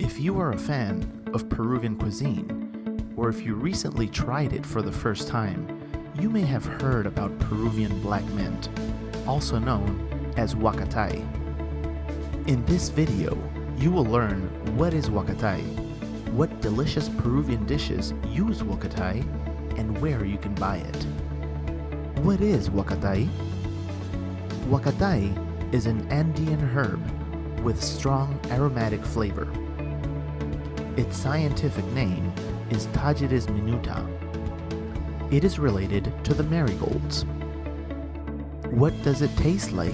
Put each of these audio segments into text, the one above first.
If you are a fan of Peruvian cuisine, or if you recently tried it for the first time, you may have heard about Peruvian black mint, also known as huacatay. In this video, you will learn what is huacatay, what delicious Peruvian dishes use huacatay, and where you can buy it. What is huacatay? Huacatay is an Andean herb with strong aromatic flavor. Its scientific name is Tagetes minuta. It is related to the marigolds. What does it taste like?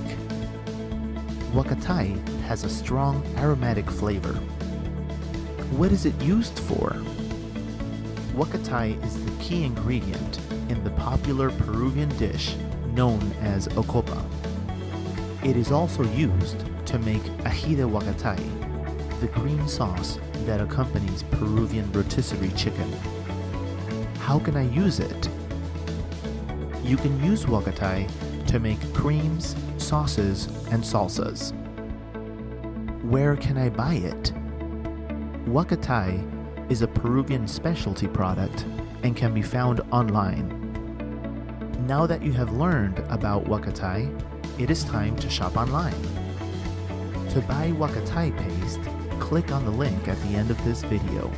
Huacatay has a strong aromatic flavor. What is it used for? Huacatay is the key ingredient in the popular Peruvian dish known as ocopa. It is also used to make ají de huacatay, the green sauce that accompanies Peruvian rotisserie chicken. How can I use it? You can use huacatay to make creams, sauces, and salsas. Where can I buy it? Huacatay is a Peruvian specialty product and can be found online. Now that you have learned about huacatay, it is time to shop online. To buy huacatay paste, click on the link at the end of this video.